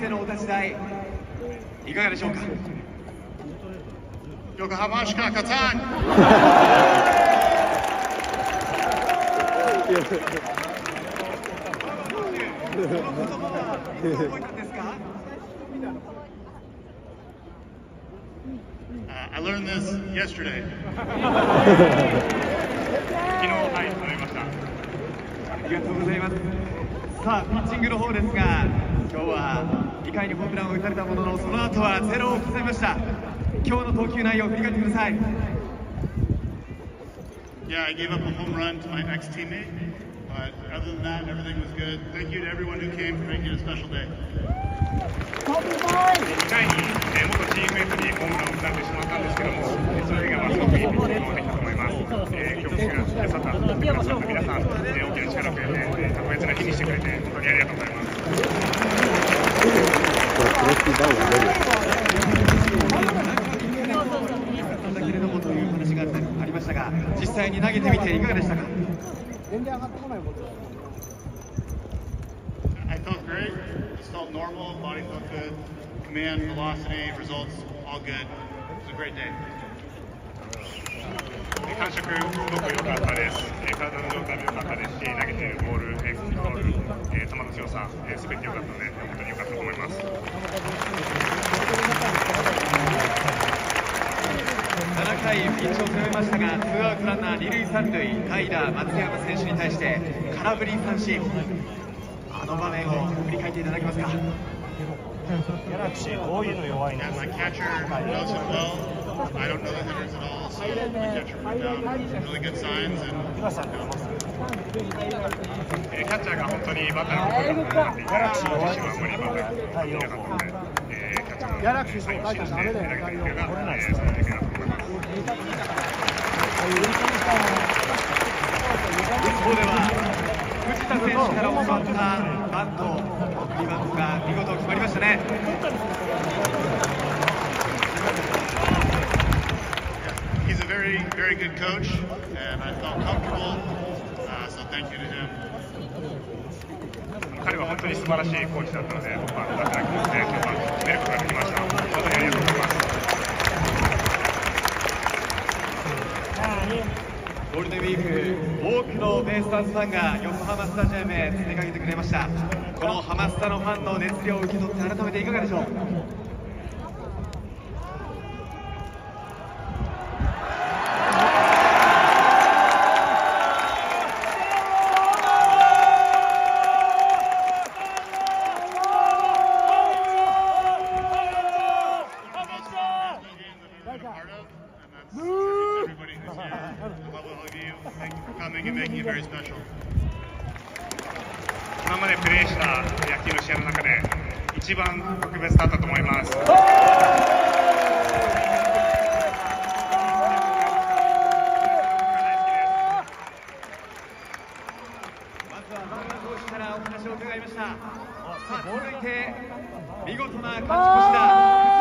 してのお立ち台いかがでしょうか？横浜市かカタン Uh, I learned this yesterday. 昨日はい学びました。ありがとうございます。さあピッチングの方ですが今日は2回にホームランを打たれたもののその後はゼロを刻みました今日の投球内容を振り返ってください Yeah, I gave up a home run to my ex teammate, but other than that, everything was good. Thank you to everyone who came for making it a special day. 2回に、えー元チームメートにホームランを打たれてしまったんですけども、えーそれ以外はすごくいいピッチングをできたと思います。えー、今日もくださったくださった皆さん、えー大きな力をくれて、えー特別な日にしてくれて、本当にありがとうございます。なんだけれどもという話がありましたが実際に投げてみていかがでしたか I felt great. Just felt normal. Body felt good. Command, velocity, results, all good. It was a great day. えー感触、すごく良かったです。えー体の状態も良かったですし、投げているボール、えーコントロール、えー球の強さ、えー、全て良かったので、回ピッチを攻めましたがツーアウトランナー二塁三塁代打松山選手に対して空振り三振あの場面を振り返っていただけますか？Yeah, my catcher knows him well. I don't know the hitters at all, so my catcher put down really good signs and. えーキャッチャーが本当にバッターのことが分かっていて、自身はあんまりバッターができなかったので、えーキャッチャーのサインを信じて投げているというのが、えー、その時だと思います。一方では。藤田選手から教わったバント送りバントが見事決まりましたね He's a very, very good coach, and I felt comfortable. Uh, so thank you to him. 本当に素晴らしいコーチだったので、僕はだから気持ちで今日は決めることができました。本当にありがとうございます。ゴールデンウィーク多くのベイスターズファンが横浜スタジアムへ詰めかけてくれましたこのハマスタのファンの熱量を受け取って改めていかがでしょう？Thank you for coming and making it very special. 今までプレーした野球の試合の中で一番特別だったと思います。まずは万田投手からお話を伺いましたさあ続いて見事な勝ち越しだ